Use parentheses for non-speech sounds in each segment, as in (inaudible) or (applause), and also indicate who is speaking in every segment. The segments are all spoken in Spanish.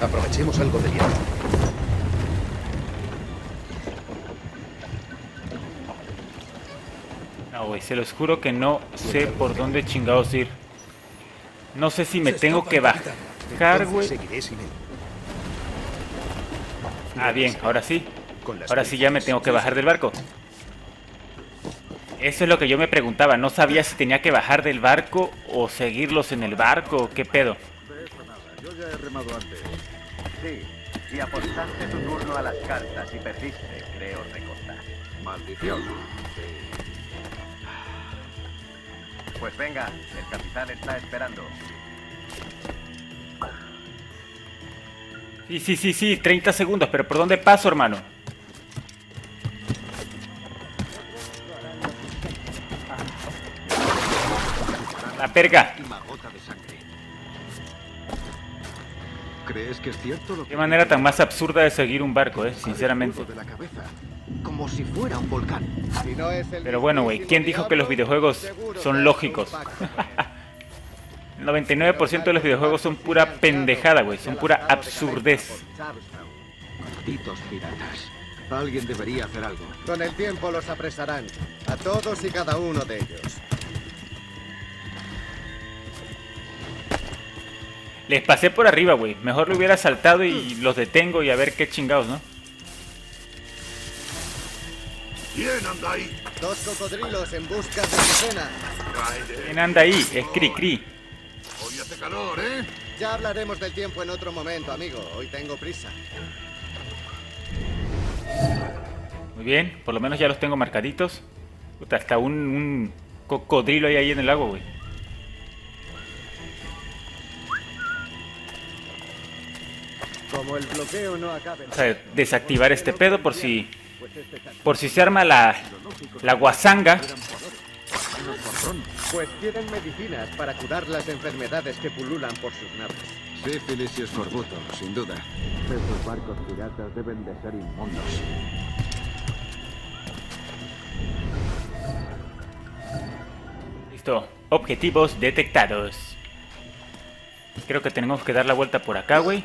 Speaker 1: Aprovechemos algo de viento.
Speaker 2: No, güey, se los juro que no sé por dónde chingados ir. No sé si me tengo que bajar, güey. Ah, bien, ahora sí. Ahora sí ya me tengo que bajar del barco. Eso es lo que yo me preguntaba. No sabía si tenía que bajar del barco o seguirlos en el barco. ¿Qué pedo?
Speaker 3: Ya he remado antes.
Speaker 4: Sí, y apostaste tu turno a las cartas y perdiste, creo recordar.
Speaker 3: Maldición.
Speaker 4: Pues venga, el capitán está esperando.
Speaker 2: Sí, sí, sí, sí. 30 segundos. Pero ¿por dónde paso, hermano? La perga.
Speaker 3: ¿Crees que es cierto lo que
Speaker 2: Qué manera tan más absurda de seguir un barco, eh. Sinceramente.
Speaker 3: de la cabeza? Como si fuera un volcán.
Speaker 1: Si no es el
Speaker 2: Pero bueno, güey, ¿quién dijo que los videojuegos son lógicos? (laughs) El 99% de los videojuegos son pura pendejada, güey. Son pura absurdez.
Speaker 3: Malditos piratas. Alguien debería hacer algo.
Speaker 1: Con el tiempo los apresarán. A todos y cada uno de ellos.
Speaker 2: Les pasé por arriba, güey. Mejor lo hubiera saltado y los detengo y a ver qué chingados, ¿no?
Speaker 5: ¿Quién anda ahí?
Speaker 1: Dos cocodrilos en busca de su cena.
Speaker 2: ¿Quién anda ahí? Es Cri Cri.
Speaker 5: hoy hace calor, ¿eh?
Speaker 1: Ya hablaremos del tiempo en otro momento, amigo. Hoy tengo prisa.
Speaker 2: Muy bien, por lo menos ya los tengo marcaditos. Puta, hasta un, un cocodrilo hay ahí en el lago, güey.
Speaker 1: Como el bloqueo no acabe.
Speaker 2: Vamos a desactivar este pedo por si... Por si se arma la... La guasanga.
Speaker 1: Pues tienen medicinas para curar las enfermedades que pululan por sus naves.
Speaker 3: Sífilis y escorbuto, sin duda. Esos barcos piratas deben de ser inmundos.
Speaker 2: Listo. Objetivos detectados. Creo que tenemos que dar la vuelta por acá, güey.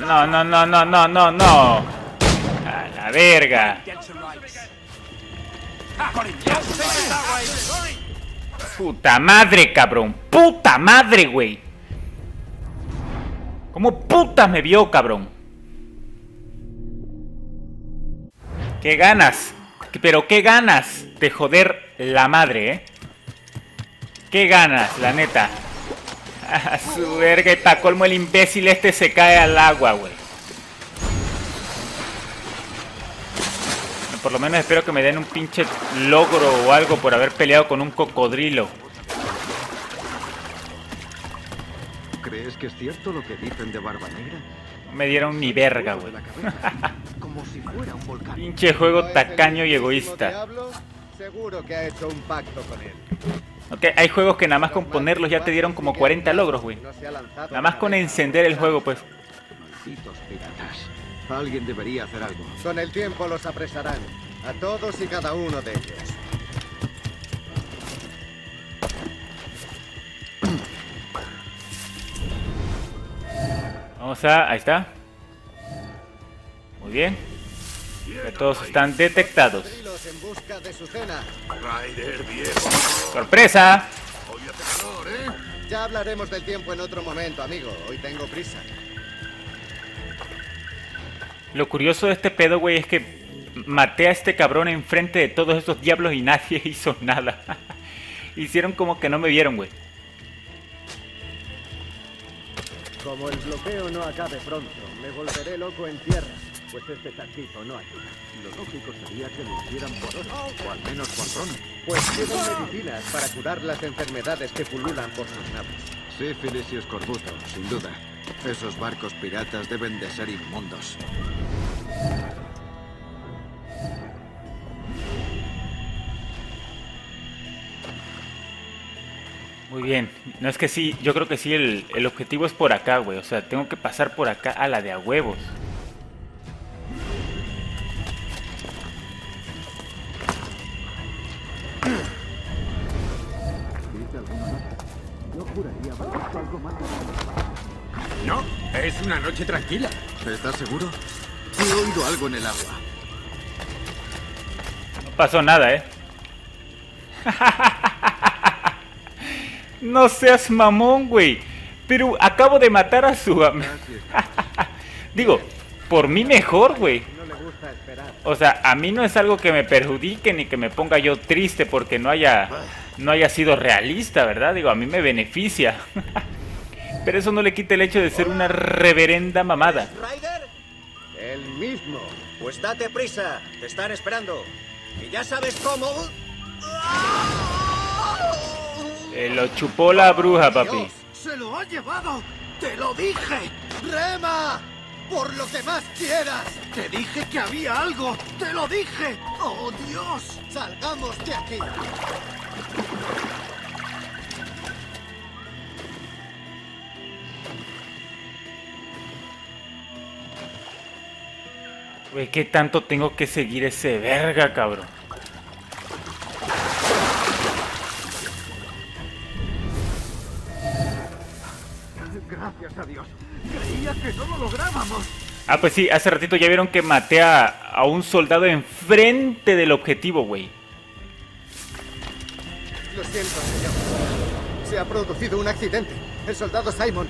Speaker 2: No, no, no, no, no, no, no, no. A la verga. Puta madre, cabrón. Puta madre, güey. ¿Cómo puta me vio, cabrón? ¿Qué ganas? Pero qué ganas de joder la madre, ¿eh? ¿Qué ganas, la neta? A su verga y pa' colmo el imbécil este se cae al agua, güey. Por lo menos espero que me den un pinche logro o algo por haber peleado con un cocodrilo.
Speaker 3: ¿Crees que es cierto lo que dicen de Barba Negra?
Speaker 2: No me dieron ni verga, güey.
Speaker 3: Como si fuera un volcán. (laughs)
Speaker 2: Pinche juego
Speaker 1: ¿No es el
Speaker 2: tacaño y egoísta.
Speaker 1: Seguro que ha hecho un pacto con él.
Speaker 2: Ok, hay juegos que nada más con ponerlos ya te dieron como 40 logros, güey. Nada más con encender el juego, pues.
Speaker 3: Piratas. Alguien debería hacer algo.
Speaker 1: Con el tiempo los apresarán. A todos y cada uno de ellos.
Speaker 2: Vamos a... Ahí está. Muy bien. Todos están detectados. ¡Sorpresa!
Speaker 5: ¿eh?
Speaker 1: Ya hablaremos del tiempo en otro momento, amigo. Hoy tengo prisa.
Speaker 2: Lo curioso de este pedo, güey, es que maté a este cabrón enfrente de todos esos diablos y nadie (laughs) hizo nada. Hicieron como que no me vieron, güey.
Speaker 1: Como el bloqueo no acabe pronto, me volveré loco en tierra. Pues este taquito no ayuda.
Speaker 3: Lo lógico sería que lo hicieran por oro, o al menos por ron.
Speaker 1: Pues tienen medicinas para curar las enfermedades que pululan por sus naves.
Speaker 3: Sífilis y escorbuto, sin duda. Esos barcos piratas deben de ser inmundos.
Speaker 2: Muy bien. No es que sí, yo creo que sí, el, el objetivo es por acá, güey. O sea, tengo que pasar por acá a la de a huevos.
Speaker 6: No, es una noche tranquila.
Speaker 3: ¿Estás seguro? He oído algo en el agua.
Speaker 2: No pasó nada, ¿eh? (laughs) no seas mamón, güey. Pero acabo de matar a su... (laughs) Digo, por mí mejor, güey. O sea, a mí no es algo que me perjudique ni que me ponga yo triste porque no haya, no haya sido realista, ¿verdad? Digo, a mí me beneficia. (laughs) Pero eso no le quita el hecho de ser una reverenda mamada.
Speaker 7: ¿Ryder?
Speaker 1: El mismo.
Speaker 7: Pues date prisa, te están esperando. Y ya sabes cómo.
Speaker 2: Eh, lo chupó la bruja, papi.
Speaker 7: Dios, ¡Se lo ha llevado! ¡Te lo dije! ¡Rema! ¡Por lo que más quieras! ¡Te dije que había algo! ¡Te lo dije! ¡Oh, Dios! ¡Salgamos de aquí!
Speaker 2: Güey, ¿qué tanto tengo que seguir ese verga, cabrón?
Speaker 1: Lográbamos.
Speaker 2: Ah, pues sí, hace ratito ya vieron que maté a, a un soldado enfrente del objetivo, güey.
Speaker 7: Lo siento, señor. Se ha producido un accidente. El soldado Simon.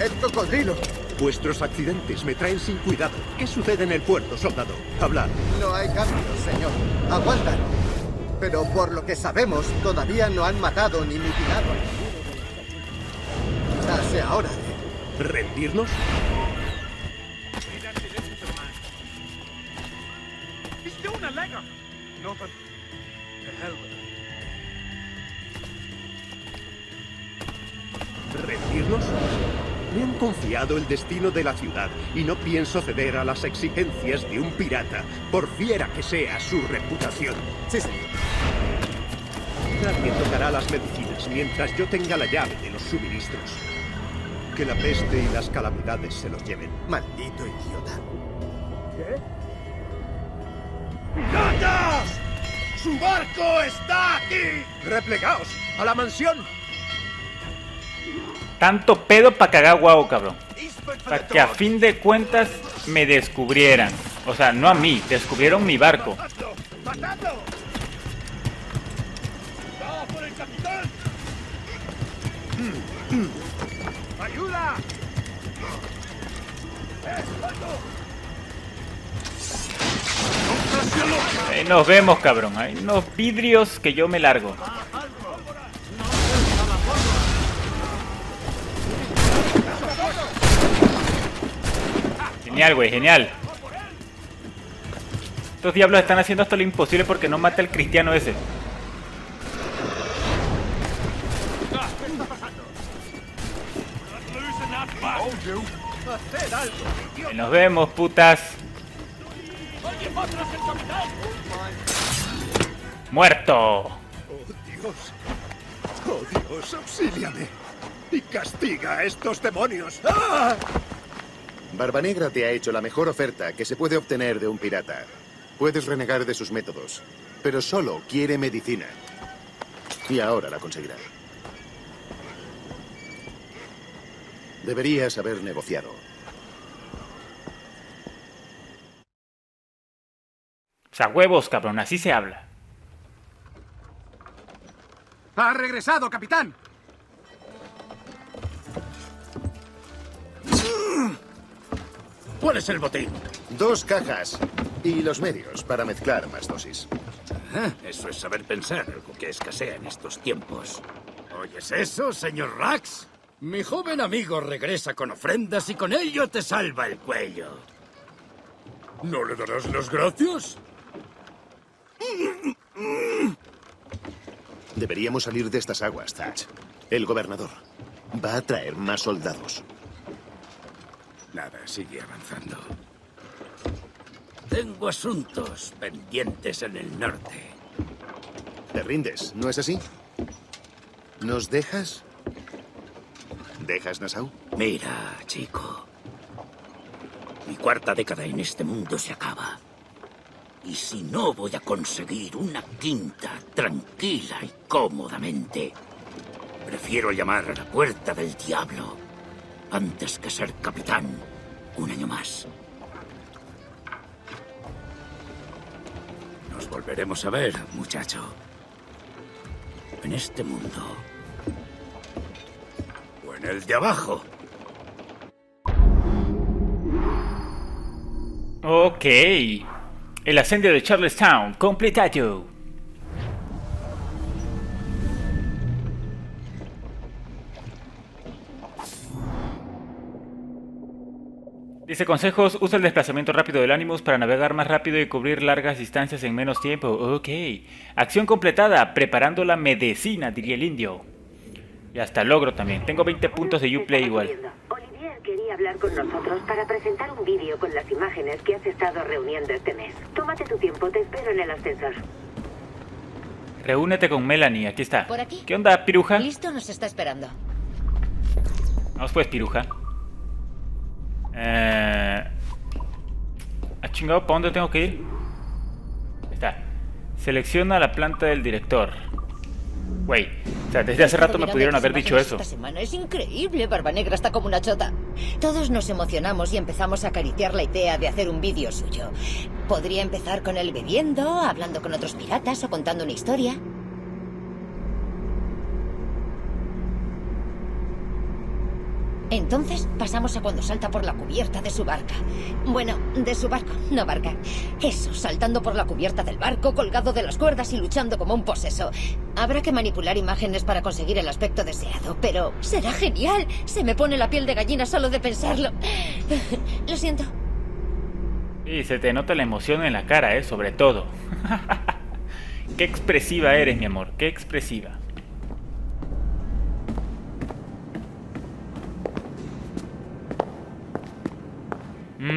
Speaker 7: El cocodrilo.
Speaker 8: Vuestros accidentes me traen sin cuidado. ¿Qué sucede en el puerto, soldado? Hablad.
Speaker 7: No hay cambios, señor. Aguantan. Pero por lo que sabemos, todavía no han matado ni mutilado a ninguno sea hora de...
Speaker 8: ¿Rendirnos? ¿Rendirnos? Me han confiado el destino de la ciudad y no pienso ceder a las exigencias de un pirata, por fiera que sea su reputación.
Speaker 7: Sí, señor.
Speaker 8: Nadie tocará las medicinas mientras yo tenga la llave de los suministros. Que la peste y las calamidades se los lleven.
Speaker 7: Maldito idiota.
Speaker 8: ¡Piratas! ¡Su barco está aquí! ¡Replegaos a la mansión!
Speaker 2: Tanto pedo para cagar guau, cabrón. Para que a fin de cuentas me descubrieran. O sea, no a mí, descubrieron mi barco.
Speaker 8: ¡Matadlo! ¡Va por el capitán! ¡Ayuda!
Speaker 2: Ahí nos vemos, cabrón. Hay unos vidrios que yo me largo. Genial, güey, genial. Estos diablos están haciendo hasta lo imposible porque no mata al cristiano ese. Nos vemos, putas. ¡Muerto!
Speaker 8: ¡Oh, Dios! ¡Oh, Dios, auxíliame! ¡Y castiga a estos demonios! ¡Ah!
Speaker 9: Barba Negra te ha hecho la mejor oferta que se puede obtener de un pirata. Puedes renegar de sus métodos, pero solo quiere medicina. Y ahora la conseguirá. Deberías haber negociado.
Speaker 2: O sea, huevos, cabrón, así se habla.
Speaker 6: ¡Ha regresado, capitán!
Speaker 8: ¿Cuál es el botín?
Speaker 9: Dos cajas y los medios para mezclar más dosis.
Speaker 6: Eso es saber pensar, algo que escasea en estos tiempos. ¿Oyes eso, señor Rax? Mi joven amigo regresa con ofrendas y con ello te salva el cuello. ¿No le darás las gracias?
Speaker 9: Deberíamos salir de estas aguas, Thatch. El gobernador va a traer más soldados.
Speaker 6: Nada, sigue avanzando. Tengo asuntos pendientes en el norte.
Speaker 9: Te rindes, ¿no es así? ¿Nos dejas? ¿Dejas, Nassau?
Speaker 6: Mira, chico. Mi cuarta década en este mundo se acaba. Y si no voy a conseguir una quinta tranquila y cómodamente, Prefiero llamar a la puerta del diablo antes que ser capitán un año más. Nos volveremos a ver, muchacho. En este mundo. O en el de abajo.
Speaker 2: Ok. El asedio de Charlestown, completado. Dice consejos, usa el desplazamiento rápido del Animus para navegar más rápido y cubrir largas distancias en menos tiempo. Ok. Acción completada, preparando la medicina, diría el indio. Y hasta logro también. Tengo 20 puntos de Uplay igual.
Speaker 10: Olivier quería hablar con nosotros para presentar un vídeo con las imágenes que has estado reuniendo este mes. Tómate tu tiempo, te espero en el ascensor.
Speaker 2: Reúnete con Melanie, aquí está.
Speaker 11: Por aquí.
Speaker 2: ¿Qué onda, piruja?
Speaker 11: Listo, nos está esperando.
Speaker 2: Vamos pues, piruja. Eh... ¿Ha chingado? ¿Para dónde tengo que ir? Ahí Está. Selecciona la planta del director. Güey, o sea, desde hace rato me pudieron haber dicho eso.
Speaker 11: Esta semana es increíble, Barba Negra está como una chota. Todos nos emocionamos y empezamos a acariciar la idea de hacer un vídeo suyo. Podría empezar con él bebiendo, hablando con otros piratas o contando una historia. Entonces pasamos a cuando salta por la cubierta de su barca. Bueno, de su barco, no barca. Eso, saltando por la cubierta del barco, colgado de las cuerdas y luchando como un poseso. Habrá que manipular imágenes para conseguir el aspecto deseado, pero será genial. Se me pone la piel de gallina solo de pensarlo. (laughs) Lo siento.
Speaker 2: Y se te nota la emoción en la cara, ¿eh? Sobre todo. (laughs) Qué expresiva eres, mi amor. Qué expresiva.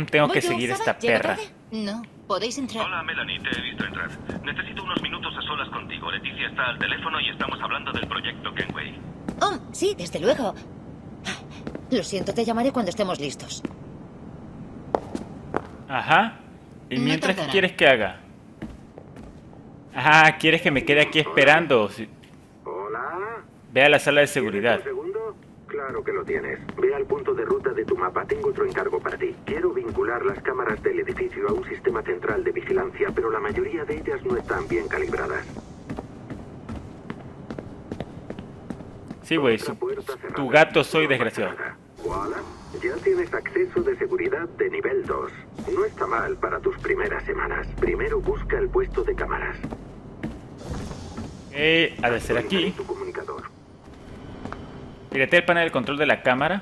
Speaker 2: Tengo que seguir esta
Speaker 11: ¿Llega
Speaker 2: perra.
Speaker 11: No, podéis entrar.
Speaker 12: Hola, Melanie, te he visto entrar. Necesito unos minutos a solas contigo. Leticia está al teléfono y estamos hablando del proyecto Kenway.
Speaker 11: Oh, sí, desde luego. Lo siento, te llamaré cuando estemos listos.
Speaker 2: Ajá. ¿Y
Speaker 11: No
Speaker 2: mientras qué
Speaker 11: tardará.
Speaker 2: quieres que haga? Ajá, ¿quieres que me quede aquí esperando?
Speaker 13: Hola.
Speaker 2: Ve a la sala de seguridad.
Speaker 13: Claro que lo tienes. Ve al punto de ruta de tu mapa. Tengo otro encargo para ti. Quiero vincular las cámaras del edificio a un sistema central de vigilancia, pero la mayoría de ellas no están bien calibradas.
Speaker 2: Sí, güey, tu gato soy desgraciado.
Speaker 13: Voilà. Ya tienes acceso de seguridad de nivel 2. No está mal para tus primeras semanas. Primero busca el puesto de cámaras.
Speaker 2: Eh, ha de ser aquí.
Speaker 13: Tu comunicador.
Speaker 2: El panel de control de la cámara.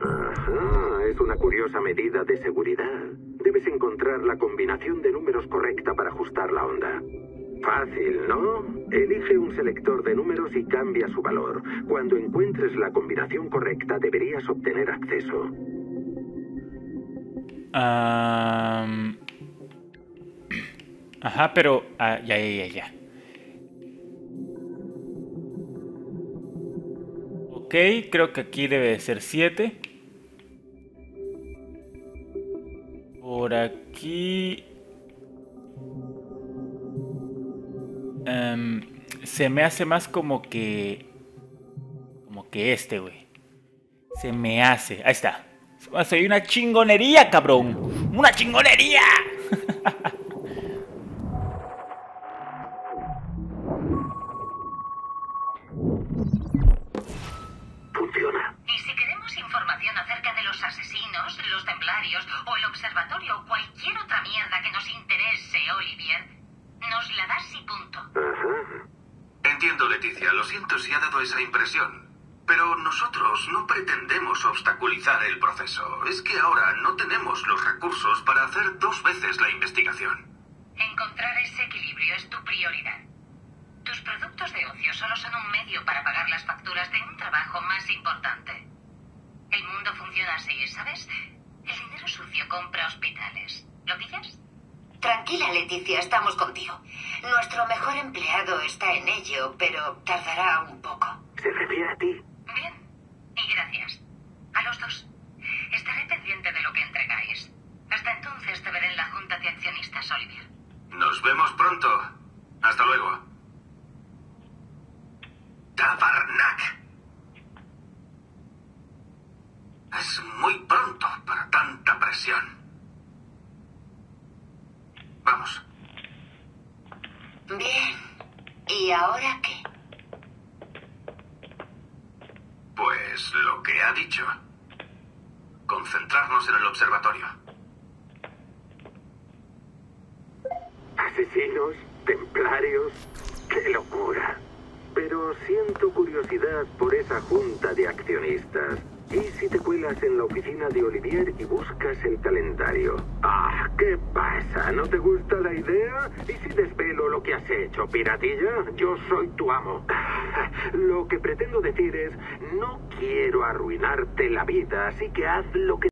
Speaker 13: Ajá, es una curiosa medida de seguridad. Debes encontrar la combinación de números correcta para ajustar la onda. Fácil, ¿no? Elige un selector de números y cambia su valor. Cuando encuentres la combinación correcta, deberías obtener acceso.
Speaker 2: Ajá, pero... ah, ya, ya, ya, ya. Creo que aquí debe de ser 7. Por aquí... Em, se me hace más como que... Como que este, güey. Se me hace. Ahí está. Soy una chingonería, cabrón. Una chingonería. (laughs)
Speaker 10: observatorio o cualquier otra mierda que nos interese, Olivier, nos la das y punto.
Speaker 12: Entiendo, Leticia. Lo siento si ha dado esa impresión. Pero nosotros no pretendemos obstaculizar el proceso. Es que ahora no tenemos los recursos para hacer dos veces la investigación.
Speaker 10: Encontrar ese equilibrio es tu prioridad. Tus productos de ocio solo son un medio para pagar las facturas de un trabajo más importante. El mundo funciona así, ¿sabes? El dinero sucio compra hospitales. ¿Lo pillas? Tranquila, Leticia, estamos contigo. Nuestro mejor empleado está en ello, pero tardará un poco.
Speaker 13: Se refiere a ti.
Speaker 10: Bien, y gracias. A los dos. Estaré pendiente de lo que entregáis. Hasta entonces te veré en la junta de accionistas, Olivier.
Speaker 12: Nos vemos pronto. Hasta luego. Es muy pronto para tanta presión. Vamos.
Speaker 10: Bien. ¿Y ahora qué?
Speaker 12: Pues lo que ha dicho. Concentrarnos en el observatorio.
Speaker 13: ¿Asesinos? ¿Templarios? ¡Qué locura! Pero siento curiosidad por esa junta de accionistas. ¿Y si te cuelas en la oficina de Olivier y buscas el calendario? Ah, ¿qué pasa? ¿No te gusta la idea? ¿Y si desvelo lo que has hecho, piratilla? Yo soy tu amo. (laughs) Lo que pretendo decir es, no quiero arruinarte la vida, así que haz lo que